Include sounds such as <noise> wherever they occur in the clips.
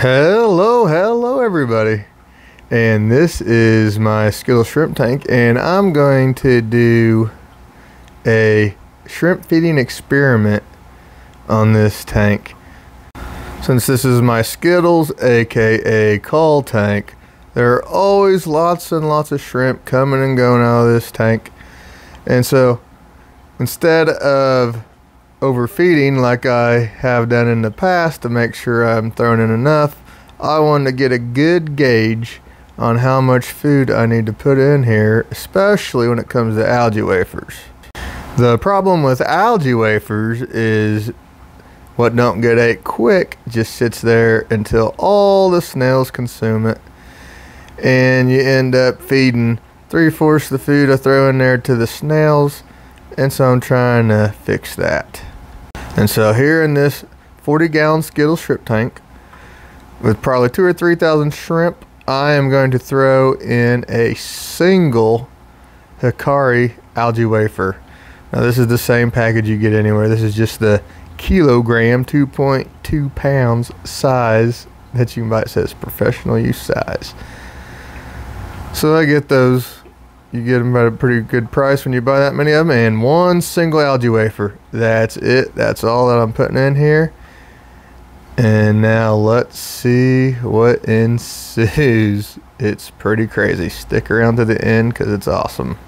Hello, hello, everybody. And this is my Skittle shrimp tank, and I'm going to do a shrimp feeding experiment on this tank. Since this is my Skittles, aka cull tank, there are always lots and lots of shrimp coming and going out of this tank. And so instead of overfeeding like I have done in the past to make sure I'm throwing in enough. I wanted to get a good gauge on how much food I need to put in here, especially when it comes to algae wafers. The problem with algae wafers is what don't get ate quick just sits there until all the snails consume it. And you end up feeding three fourths of the food I throw in there to the snails. And so I'm trying to fix that. And so here in this 40 gallon Skittle shrimp tank with probably two or 3,000 shrimp, I am going to throw in a single Hikari algae wafer. Now this is the same package you get anywhere. This is just the kilogram, 2.2 pounds size that you might say is professional use size. So I get those you get them at a pretty good price when you buy that many of them. And one single algae wafer. That's it. That's all that I'm putting in here. And now let's see what ensues. It's pretty crazy. Stick around to the end because it's awesome.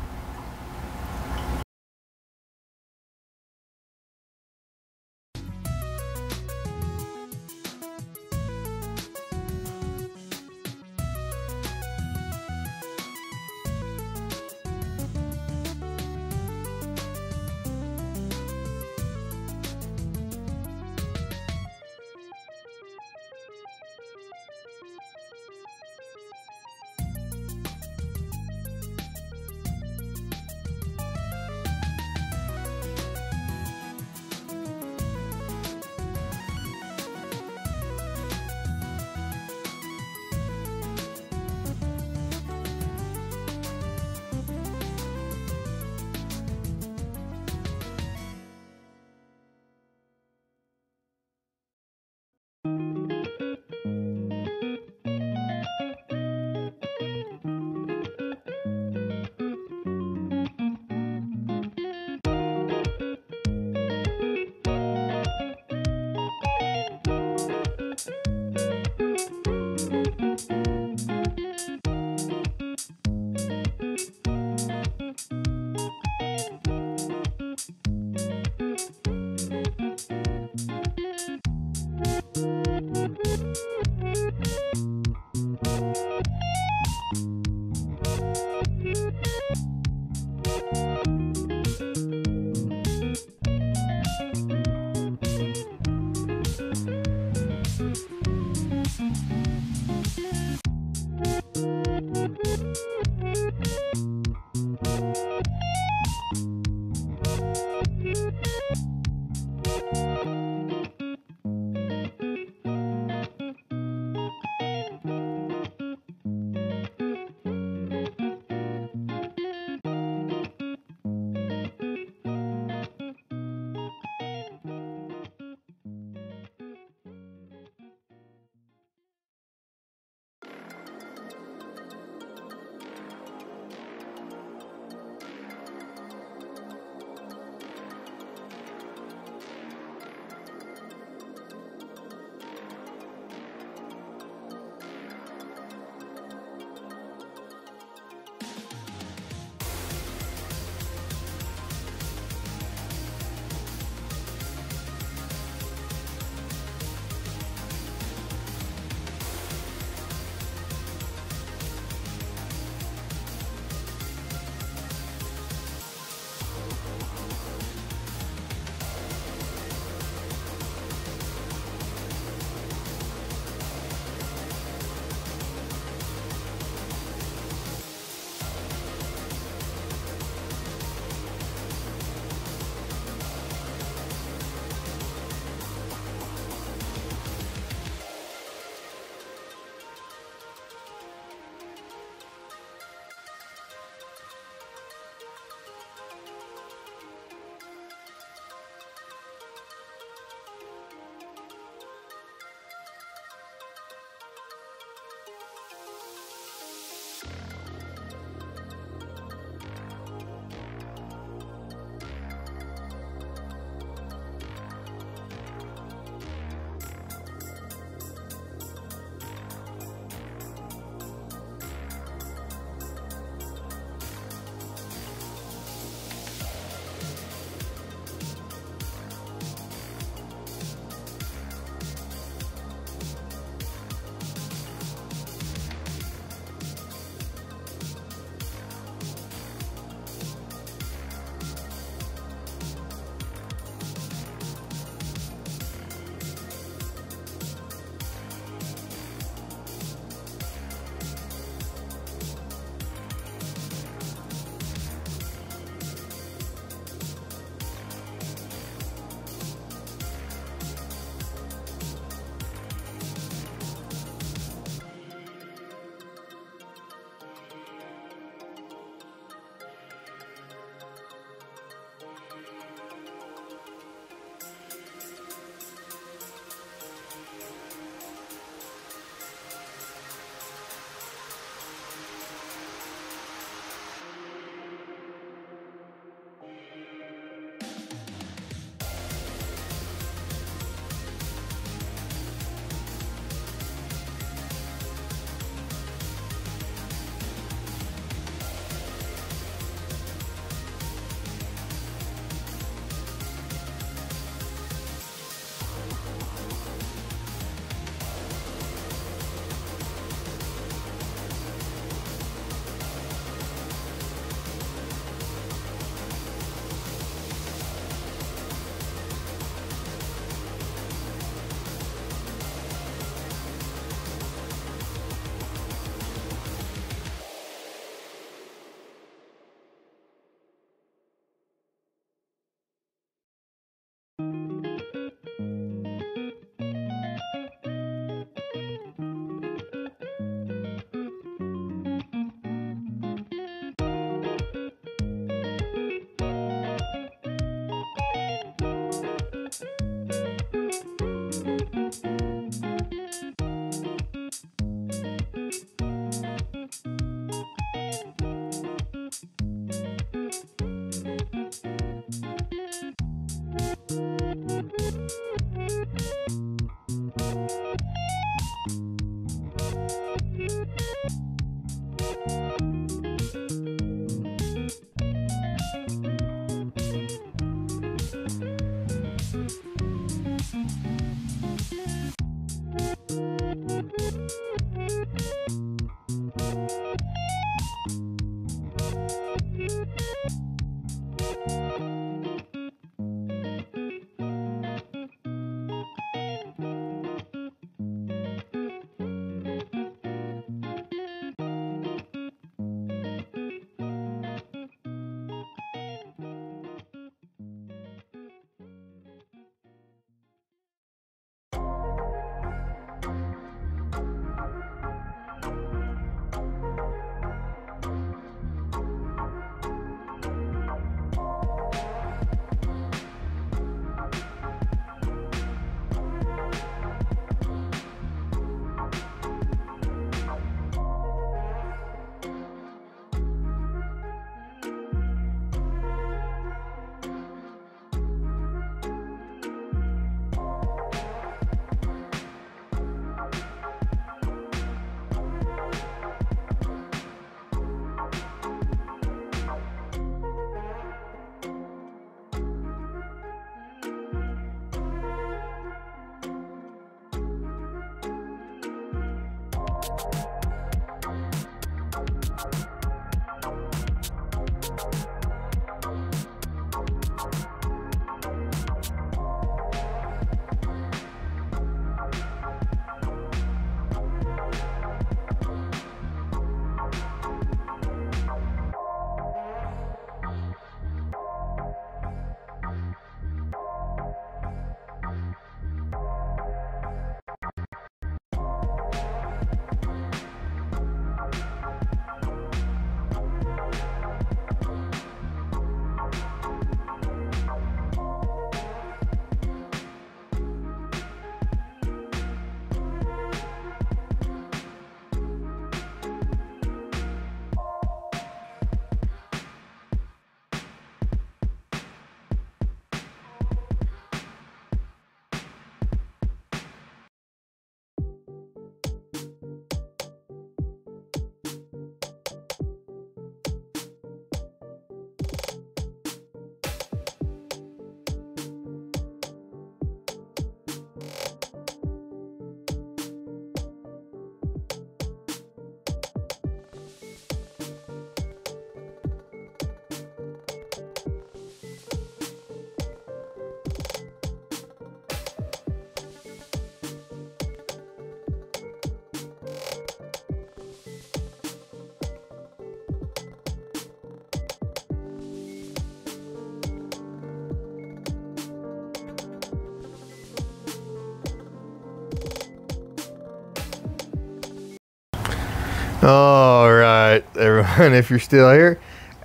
All right, everyone, <laughs> if you're still here,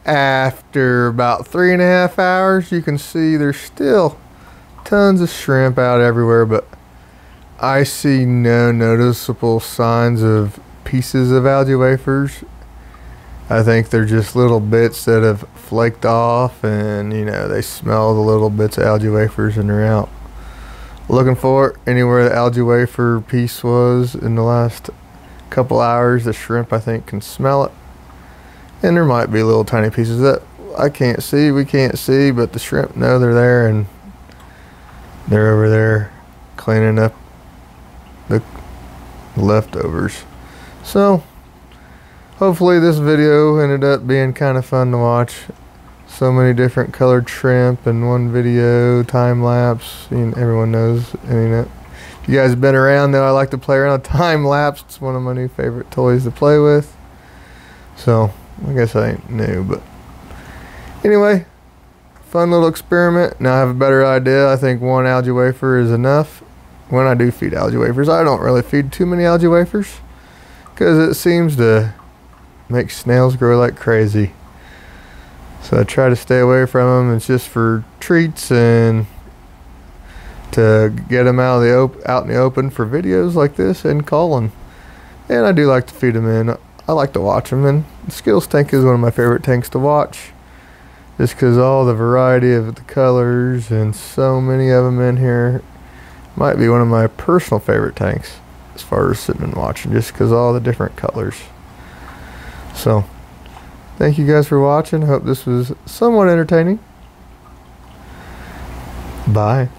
after about three and a half hours, you can see there's still tons of shrimp out everywhere, but I see no noticeable signs of pieces of algae wafers. I think they're just little bits that have flaked off and, you know, they smell the little bits of algae wafers and they're out. Looking for anywhere the algae wafer piece was in the last couple hours. The shrimp, I think, can smell it. And there might be little tiny pieces that I can't see, we can't see, but the shrimp know they're there and they're over there cleaning up the leftovers. So, hopefully this video ended up being kind of fun to watch. So many different colored shrimp in one video, time lapse. You know, everyone knows. I mean, you guys have been around though, I like to play around <laughs> time lapse. It's one of my new favorite toys to play with. So, I guess I ain't new, but anyway, fun little experiment. Now I have a better idea. I think one algae wafer is enough. When I do feed algae wafers, I don't really feed too many algae wafers because it seems to make snails grow like crazy. So I try to stay away from them. It's just for treats and to get them out of the op- out in the open for videos like this and culling. And I do like to feed them in. I like to watch them, and the Skittles tank is one of my favorite tanks to watch, just because all the variety of the colors and so many of them in here might be one of my personal favorite tanks as far as sitting and watching, just because all the different colors. So, thank you guys for watching. Hope this was somewhat entertaining. Bye.